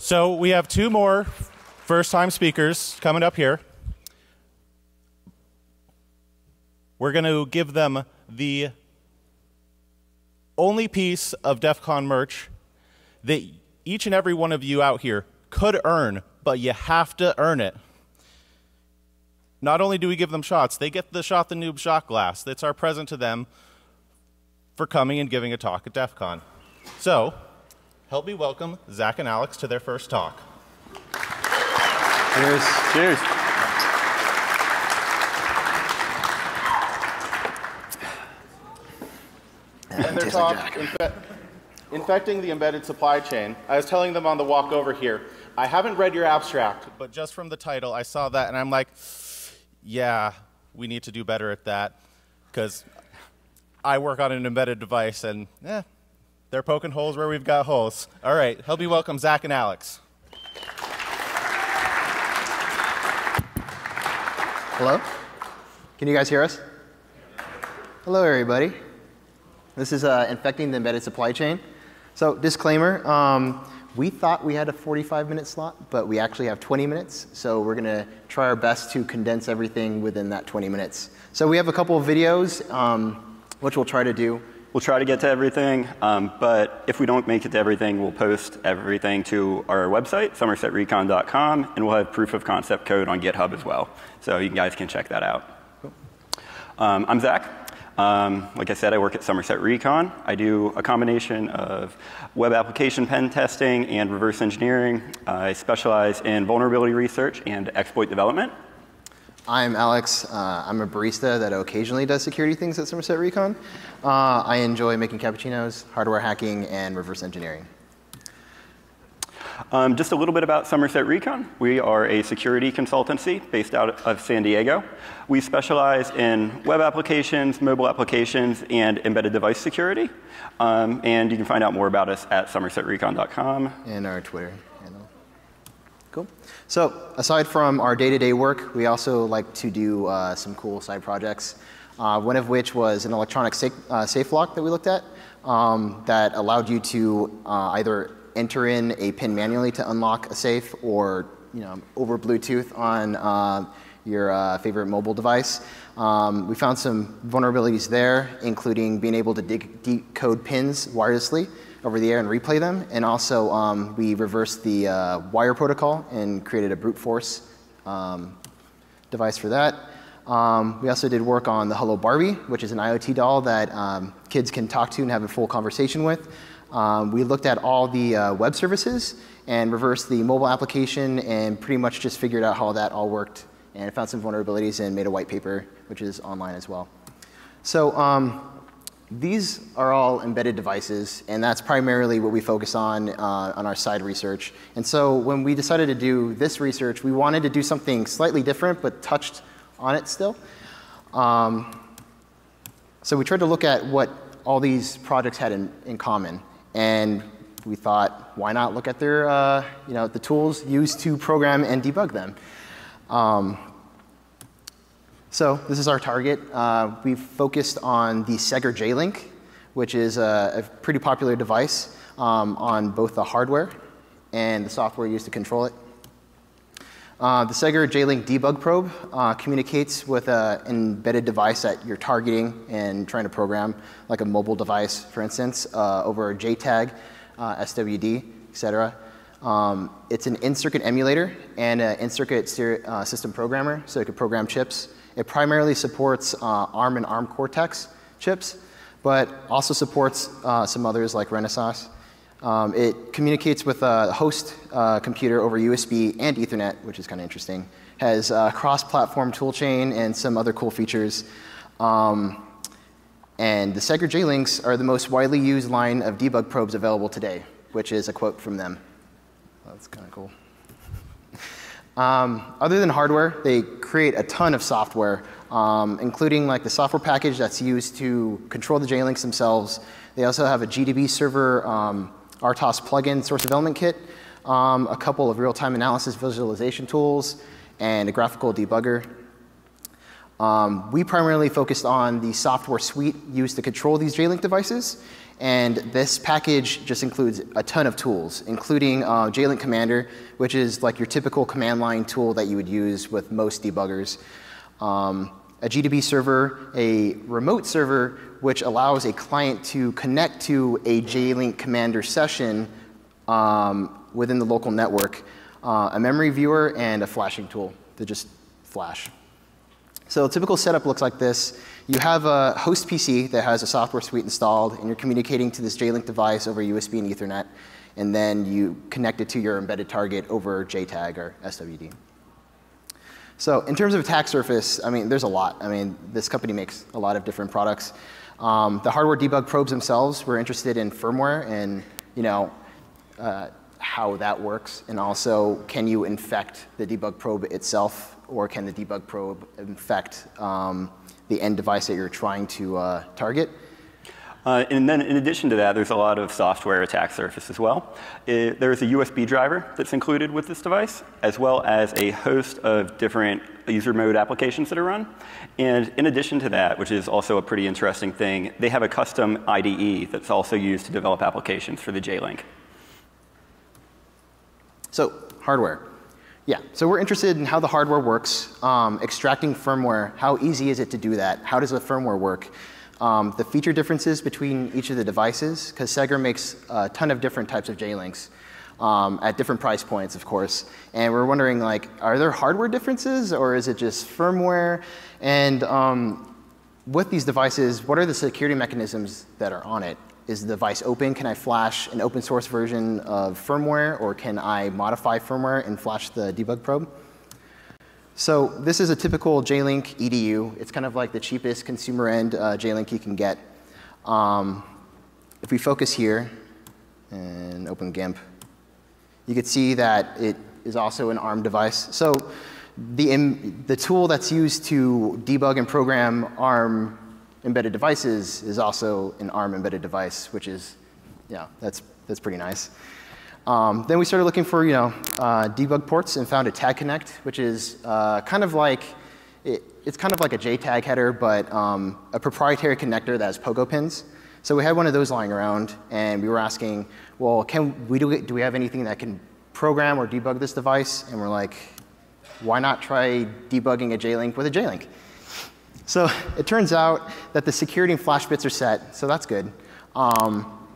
So we have two more first time speakers coming up here. We're going to give them the only piece of DEF CON merch that each and every one of you out here could earn, but you have to earn it. Not only do we give them shots, they get the Shot the Noob shot glass. That's our present to them for coming and giving a talk at DEF CON. So, help me welcome Zach and Alex to their first talk. Cheers. Cheers. And their talk, infe- Infecting the Embedded Supply Chain. I was telling them on the walk over here, I haven't read your abstract, but just from the title, I saw that and I'm like, yeah, we need to do better at that because I work on an embedded device and eh, they're poking holes where we've got holes. All right, help me welcome Zach and Alex. Hello? Can you guys hear us? Hello, everybody. This is uh, infecting the embedded supply chain. So, disclaimer um, we thought we had a 45 minute slot, but we actually have 20 minutes. So, we're going to try our best to condense everything within that 20 minutes. So, we have a couple of videos, um, which we'll try to do. We'll try to get to everything, um, but if we don't make it to everything, we'll post everything to our website, somersetrecon.com, and we'll have proof of concept code on GitHub as well. So you guys can check that out. Um, I'm Zach. Um, like I said, I work at Somerset Recon. I do a combination of web application pen testing and reverse engineering. I specialize in vulnerability research and exploit development. I'm Alex. Uh, I'm a barista that occasionally does security things at Somerset Recon. Uh, I enjoy making cappuccinos, hardware hacking, and reverse engineering. Um, just a little bit about Somerset Recon. We are a security consultancy based out of San Diego. We specialize in web applications, mobile applications, and embedded device security. Um, and you can find out more about us at somersetrecon.com. And our Twitter. Cool. So aside from our day-to-day work, we also like to do uh, some cool side projects. Uh, one of which was an electronic safe, uh, safe lock that we looked at um, that allowed you to uh, either enter in a pin manually to unlock a safe or you know, over Bluetooth on uh, your uh, favorite mobile device. Um, we found some vulnerabilities there, including being able to decode pins wirelessly over the air and replay them. And also, um, we reversed the uh, wire protocol and created a brute force um, device for that. Um, we also did work on the Hello Barbie, which is an IoT doll that um, kids can talk to and have a full conversation with. Um, we looked at all the uh, web services and reversed the mobile application and pretty much just figured out how that all worked and found some vulnerabilities and made a white paper, which is online as well. So um, these are all embedded devices, and that's primarily what we focus on uh, on our side research. And so when we decided to do this research, we wanted to do something slightly different, but touched on it still. Um, so we tried to look at what all these projects had in, in common. And we thought, why not look at their, uh, you know, the tools used to program and debug them. Um, so this is our target. Uh, we've focused on the Segger J-Link, which is a, a pretty popular device um, on both the hardware and the software used to control it. Uh, the Segger J-Link debug probe uh, communicates with an embedded device that you're targeting and trying to program, like a mobile device, for instance, uh, over a JTAG, uh, SWD, etc. Um, it's an in-circuit emulator and an in-circuit uh, system programmer, so it can program chips. It primarily supports uh, ARM and ARM Cortex chips, but also supports some others like Renesas. Um, it communicates with a host uh, computer over USB and Ethernet, which is kind of interesting. Has a cross-platform toolchain and some other cool features. Um, and the Segger J-Links are the most widely used line of debug probes available today, which is a quote from them. That's kind of cool. Um, other than hardware, they create a ton of software, um, including like the software package that's used to control the J-Links themselves. They also have a GDB server um, RTOS plugin source development kit, um, a couple of real-time analysis visualization tools, and a graphical debugger. Um, we primarily focused on the software suite used to control these J-Link devices, And this package just includes a ton of tools, including uh, JLink Commander, which is like your typical command line tool that you would use with most debuggers. Um, a GDB server, a remote server, which allows a client to connect to a JLink Commander session um, within the local network, uh, a memory viewer, and a flashing tool to just flash. So a typical setup looks like this. You have a host PC that has a software suite installed, and you're communicating to this JLink device over USB and Ethernet, and then you connect it to your embedded target over JTAG or SWD. So in terms of attack surface, I mean, there's a lot. I mean, this company makes a lot of different products. Um, the hardware debug probes themselves, we're interested in firmware and, you know, uh, how that works, and also can you infect the debug probe itself or can the debug probe infect um, the end device that you're trying to uh, target? Uh, and then in addition to that, there's a lot of software attack surface as well. It, there's a USB driver that's included with this device, as well as a host of different user mode applications that are run. And in addition to that, which is also a pretty interesting thing, they have a custom IDE that's also used to develop applications for the JLink. So hardware. Yeah, so we're interested in how the hardware works, um, extracting firmware, how easy is it to do that, how does the firmware work, um, the feature differences between each of the devices, because Segra makes a ton of different types of JLinks um, at different price points, of course. And we're wondering, like, are there hardware differences or is it just firmware? And um, with these devices, what are the security mechanisms that are on it? Is the device open? Can I flash an open source version of firmware or can I modify firmware and flash the debug probe? So this is a typical JLink EDU. It's kind of like the cheapest consumer end uh, JLink you can get. Um, if we focus here and open GIMP, you can see that it is also an ARM device. So the, the tool that's used to debug and program ARM embedded devices is also an ARM embedded device, which is, yeah, that's, that's pretty nice. Um, then we started looking for, you know, uh, debug ports and found a tag connect, which is uh, kind of like, it, it's kind of like a JTAG header, but um, a proprietary connector that has pogo pins. So we had one of those lying around, and we were asking, well, can we do, do we have anything that can program or debug this device? And we're like, why not try debugging a JLink with a JLink? So it turns out that the security and flash bits are set, so that's good. Um,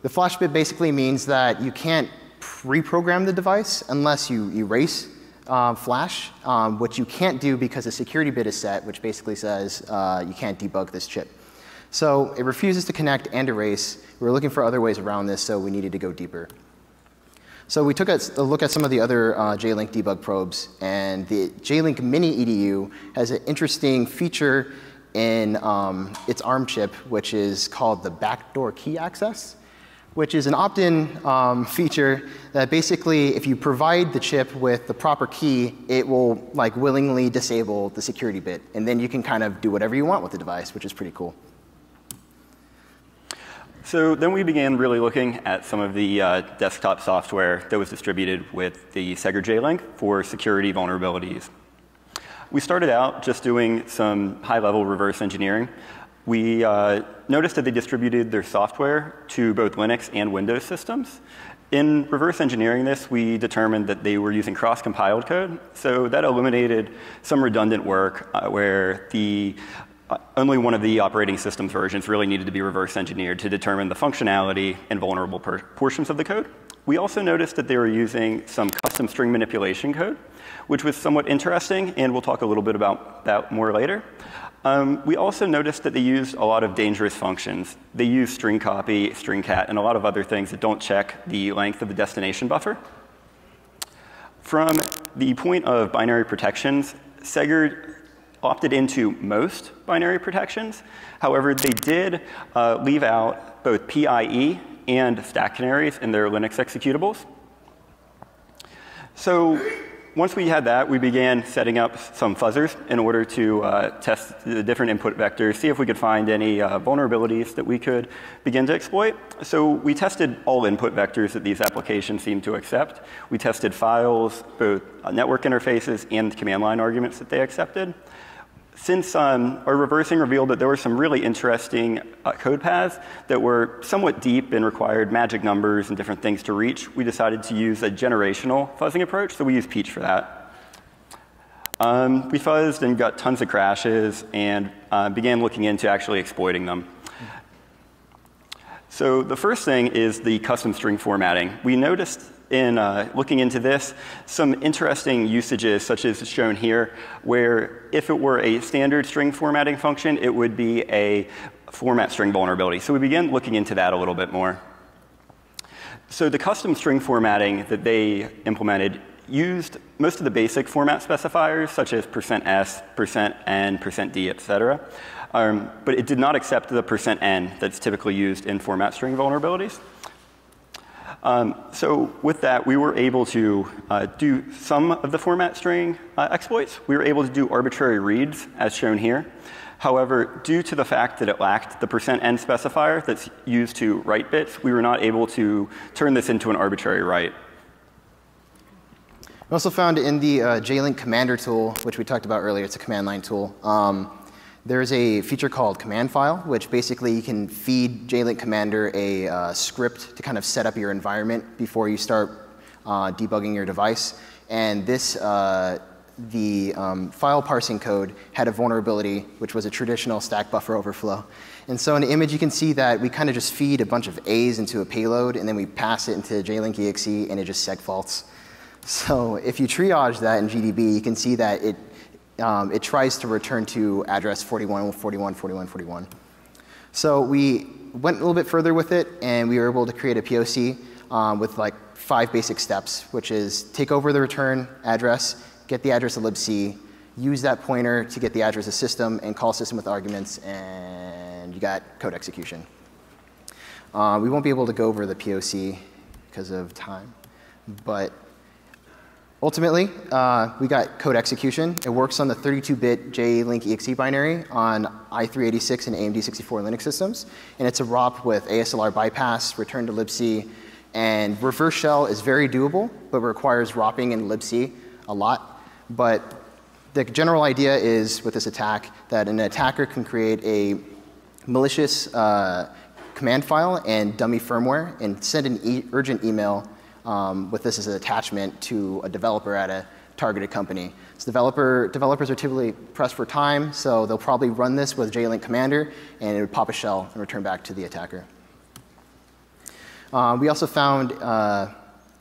the flash bit basically means that you can't reprogram the device unless you erase uh, flash, um, which you can't do because the security bit is set, which basically says uh, you can't debug this chip. So it refuses to connect and erase. We were looking for other ways around this, so we needed to go deeper. So we took a, look at some of the other uh, JLink debug probes, and the JLink Mini EDU has an interesting feature in um, its ARM chip, which is called the backdoor key access, which is an opt-in um, feature that basically, if you provide the chip with the proper key, it will like willingly disable the security bit, and then you can kind of do whatever you want with the device, which is pretty cool. So then we began really looking at some of the uh, desktop software that was distributed with the Segra JLink for security vulnerabilities. We started out just doing some high-level reverse engineering. We uh, noticed that they distributed their software to both Linux and Windows systems. In reverse engineering this, we determined that they were using cross-compiled code. So that eliminated some redundant work uh, where the only one of the operating systems versions really needed to be reverse engineered to determine the functionality and vulnerable portions of the code. We also noticed that they were using some custom string manipulation code, which was somewhat interesting, and we'll talk a little bit about that more later. Um, we also noticed that they used a lot of dangerous functions. They used string copy, string cat, and a lot of other things that don't check the length of the destination buffer. From the point of binary protections, Segra opted into most binary protections. However, they did uh, leave out both PIE and stack canaries in their Linux executables. So once we had that, we began setting up some fuzzers in order to uh, test the different input vectors, see if we could find any uh, vulnerabilities that we could begin to exploit. So we tested all input vectors that these applications seemed to accept. We tested files, both uh, network interfaces and command line arguments that they accepted. Since um, our reversing revealed that there were some really interesting uh, code paths that were somewhat deep and required magic numbers and different things to reach, we decided to use a generational fuzzing approach, so we used Peach for that. Um, we fuzzed and got tons of crashes and uh, began looking into actually exploiting them. So the first thing is the custom string formatting. We noticed in uh, looking into this some interesting usages, such as shown here, where if it were a standard string formatting function, it would be a format string vulnerability. So we began looking into that a little bit more. So the custom string formatting that they implemented used most of the basic format specifiers, such as percent %s, percent %n, percent %d, et cetera. Um, but it did not accept the percent %n that's typically used in format string vulnerabilities. Um, so with that, we were able to uh, do some of the format string uh, exploits. We were able to do arbitrary reads, as shown here. However, due to the fact that it lacked the percent %n specifier that's used to write bits, we were not able to turn this into an arbitrary write. We also found in the uh, JLink commander tool, which we talked about earlier, it's a command line tool, um, there's a feature called command file, which basically you can feed JLink Commander a uh, script to kind of set up your environment before you start uh, debugging your device. And this, uh, the um, file parsing code had a vulnerability, which was a traditional stack buffer overflow. And so in the image, you can see that we kind of just feed a bunch of A's into a payload, and then we pass it into JLink exe, and it just segfaults. So if you triage that in GDB, you can see that it um, it tries to return to address 41, 41, 41, 41. So we went a little bit further with it, and we were able to create a POC um, with like five basic steps, which is take over the return address, get the address of libc, use that pointer to get the address of system, and call system with arguments, and you got code execution. Uh, we won't be able to go over the POC because of time, but Ultimately, uh, we got code execution. It works on the 32-bit JLink exe binary on i386 and AMD 64 Linux systems. And it's a ROP with ASLR bypass, return to libc, and reverse shell is very doable, but requires ROPing in libc a lot. But the general idea is with this attack that an attacker can create a malicious uh, command file and dummy firmware and send an e urgent email um, with this as an attachment to a developer at a targeted company. So developer, developers are typically pressed for time, so they'll probably run this with JLink Commander, and it would pop a shell and return back to the attacker. Uh, we also found uh,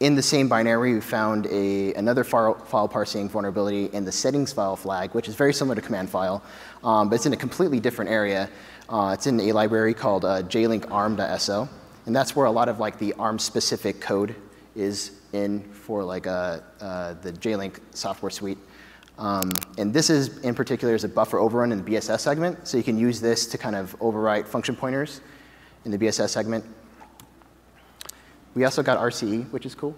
in the same binary, we found a, another file, file, parsing vulnerability in the settings file flag, which is very similar to command file, um, but it's in a completely different area. Uh, it's in a library called uh, jlinkarm.so, and that's where a lot of like the ARM specific code is in for like a, uh, uh, the JLink software suite. Um, and this is, in particular, is a buffer overrun in the BSS segment. So you can use this to kind of overwrite function pointers in the BSS segment. We also got RCE, which is cool.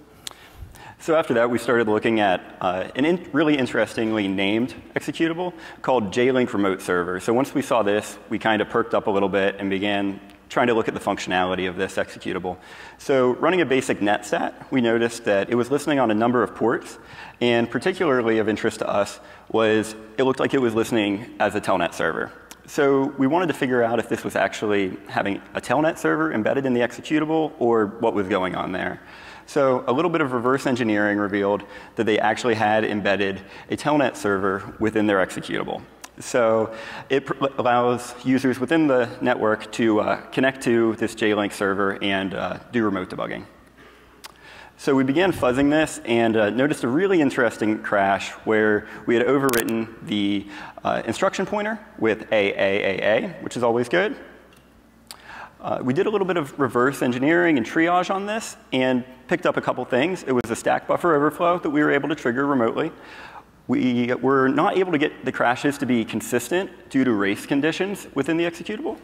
So after that, we started looking at uh, an in really interestingly named executable called JLink Remote Server. So once we saw this, we kind of perked up a little bit and began trying to look at the functionality of this executable. So running a basic netstat, we noticed that it was listening on a number of ports, and particularly of interest to us was it looked like it was listening as a telnet server. So we wanted to figure out if this was actually having a telnet server embedded in the executable or what was going on there. So a little bit of reverse engineering revealed that they actually had embedded a telnet server within their executable. So it allows users within the network to uh, connect to this JLink server and uh, do remote debugging. So we began fuzzing this and uh, noticed a really interesting crash where we had overwritten the uh, instruction pointer with AAAA, which is always good. Uh, we did a little bit of reverse engineering and triage on this and picked up a couple things. It was a stack buffer overflow that we were able to trigger remotely. We were not able to get the crashes to be consistent due to race conditions within the executable.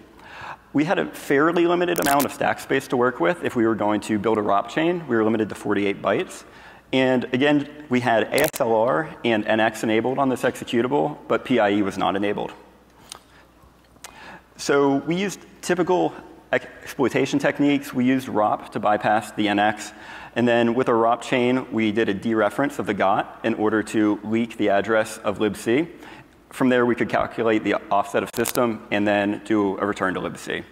We had a fairly limited amount of stack space to work with if we were going to build a ROP chain. We were limited to 48 bytes. And again, we had ASLR and NX enabled on this executable, but PIE was not enabled. So we used typical exploitation techniques. We used ROP to bypass the NX. And then with a ROP chain, we did a dereference of the GOT in order to leak the address of libc. from there, we could calculate the offset of system and then do a return to libc.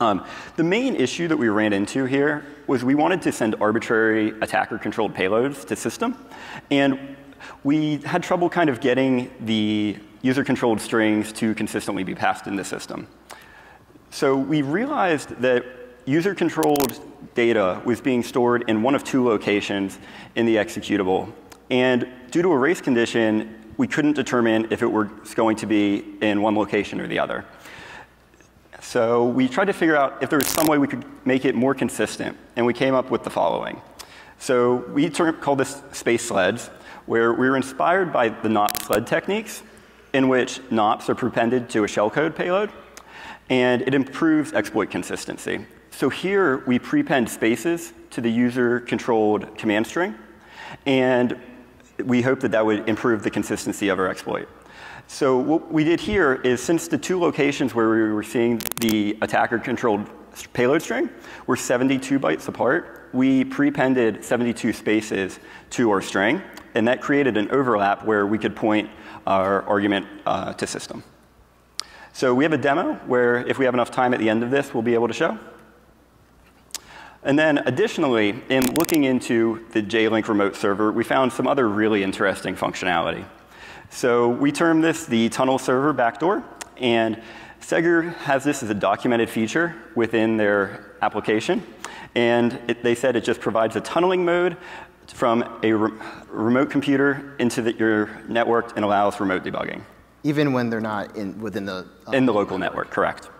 Um, the main issue that we ran into here was we wanted to send arbitrary attacker-controlled payloads to system, and we had trouble kind of getting the user-controlled strings to consistently be passed in the system. So we realized that user-controlled data was being stored in one of two locations in the executable. And due to a race condition, we couldn't determine if it was going to be in one location or the other. So we tried to figure out if there was some way we could make it more consistent, and we came up with the following. So we called this space sleds, where we were inspired by the NOP sled techniques, in which NOPs are prepended to a shellcode payload, and it improves exploit consistency. So here we prepend spaces to the user-controlled command string, and we hope that that would improve the consistency of our exploit. So what we did here is since the two locations where we were seeing the attacker-controlled payload string were 72 bytes apart, we prepended 72 spaces to our string, and that created an overlap where we could point our argument uh, to system. So we have a demo where if we have enough time at the end of this, we'll be able to show. And then additionally, in looking into the JLink remote server, we found some other really interesting functionality. So we term this the tunnel server backdoor, and Segger has this as a documented feature within their application. And it, they said it just provides a tunneling mode from a re remote computer into the, your network and allows remote debugging. Even when they're not in, within the... Um, in the local network, correct.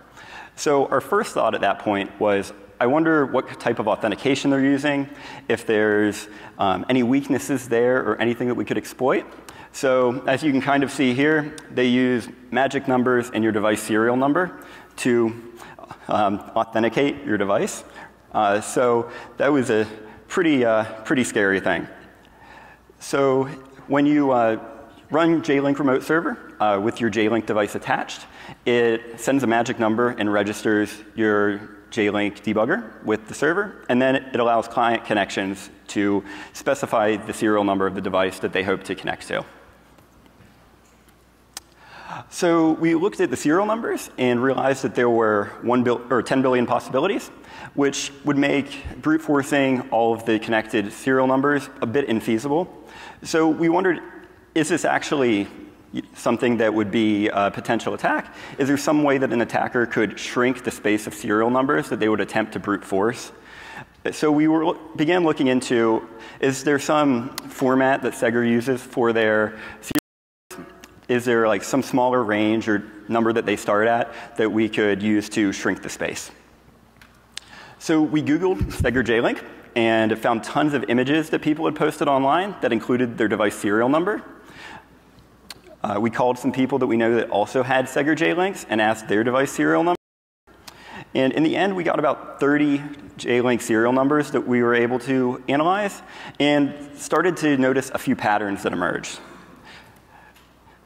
So our first thought at that point was, I wonder what type of authentication they're using, if there's um, any weaknesses there or anything that we could exploit. So as you can kind of see here, they use magic numbers and your device serial number to um, authenticate your device. Uh, so that was a pretty, uh, pretty scary thing. So when you uh, run JLink remote server uh, with your JLink device attached, it sends a magic number and registers your JLink debugger with the server, and then it allows client connections to specify the serial number of the device that they hope to connect to. So we looked at the serial numbers and realized that there were 1 bil or 10 billion possibilities, which would make brute forcing all of the connected serial numbers a bit infeasible. So we wondered, is this actually something that would be a potential attack? Is there some way that an attacker could shrink the space of serial numbers that they would attempt to brute force? So we were, began looking into, is there some format that Segger uses for their serial numbers? is there like some smaller range or number that they start at that we could use to shrink the space? So we Googled Segger JLink and found tons of images that people had posted online that included their device serial number. Uh, we called some people that we know that also had Segger JLinks and asked their device serial number. And in the end, we got about 30 JLink serial numbers that we were able to analyze and started to notice a few patterns that emerged.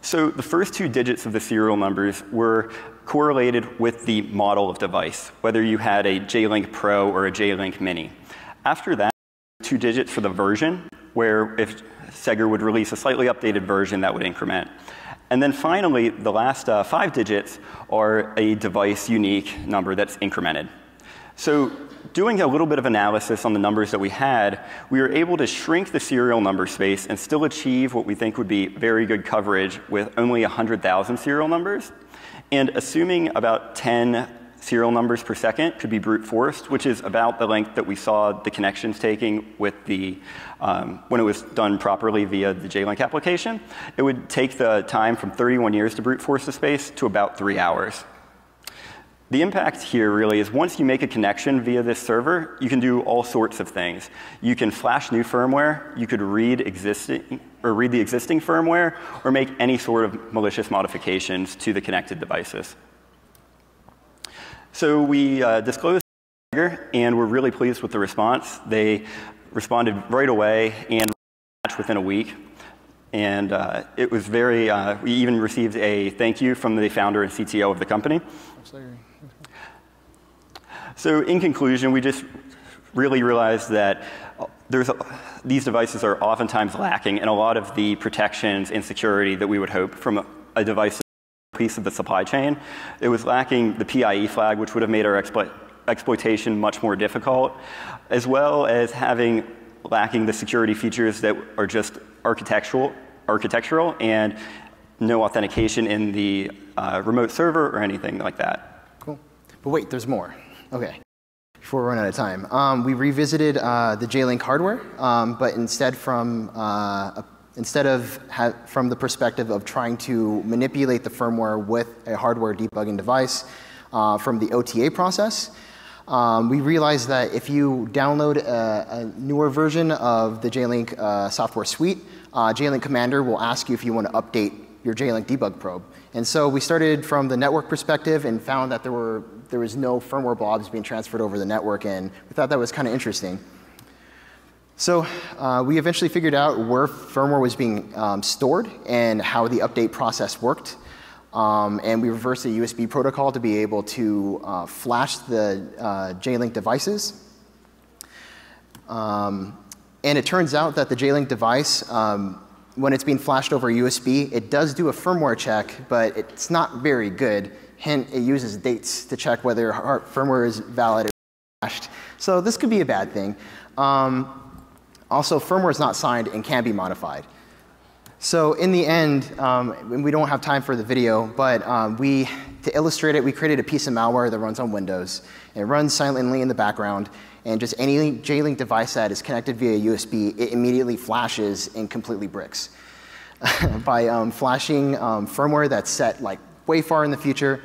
So the first two digits of the serial numbers were correlated with the model of device, whether you had a JLink Pro or a JLink Mini. After that, two digits for the version, where if Segger would release a slightly updated version, that would increment. And then finally, the last uh, five digits are a device unique number that's incremented. So doing a little bit of analysis on the numbers that we had, we were able to shrink the serial number space and still achieve what we think would be very good coverage with only 100,000 serial numbers. And assuming about 10 serial numbers per second could be brute forced, which is about the length that we saw the connections taking with the, um, when it was done properly via the JLink application. It would take the time from 31 years to brute force the space to about three hours. The impact here really is once you make a connection via this server, you can do all sorts of things. You can flash new firmware, you could read existing or read the existing firmware or make any sort of malicious modifications to the connected devices. So we uh, disclosed and we're really pleased with the response. They responded right away and within a week. And uh, it was very, uh, we even received a thank you from the founder and CTO of the company. So in conclusion, we just really realized that there's a, these devices are oftentimes lacking in a lot of the protections and security that we would hope from a, a device piece of the supply chain. It was lacking the PIE flag, which would have made our exploit exploitation much more difficult, as well as having lacking the security features that are just architectural, architectural and no authentication in the uh, remote server or anything like that. Cool. But wait, there's more. Okay. Before we run out of time, um, we revisited uh, the J-Link hardware, um, but instead from uh, instead of from the perspective of trying to manipulate the firmware with a hardware debugging device uh, from the OTA process, um, we realized that if you download a, a newer version of the J-Link uh, software suite, uh, J-Link Commander will ask you if you want to update your J-Link debug probe. And so we started from the network perspective and found that there, were, there was no firmware blobs being transferred over the network, and we thought that was kind of interesting. So uh, we eventually figured out where firmware was being um, stored and how the update process worked. Um, and we reversed the USB protocol to be able to uh, flash the uh, J-Link devices. Um, and it turns out that the J-Link device, um, when it's being flashed over USB, it does do a firmware check, but it's not very good. Hence, it uses dates to check whether our firmware is valid or flashed. So this could be a bad thing. Um, also, firmware is not signed and can be modified. So in the end, um, we don't have time for the video, but um, we, to illustrate it, we created a piece of malware that runs on Windows. It runs silently in the background, and just any J-Link device that is connected via USB, it immediately flashes and completely bricks. By um, flashing um, firmware that's set like way far in the future,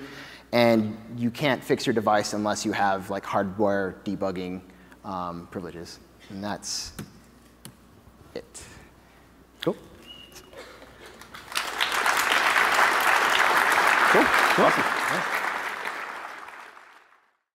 and you can't fix your device unless you have like hardware debugging um, privileges. And that's it. Cool. Awesome.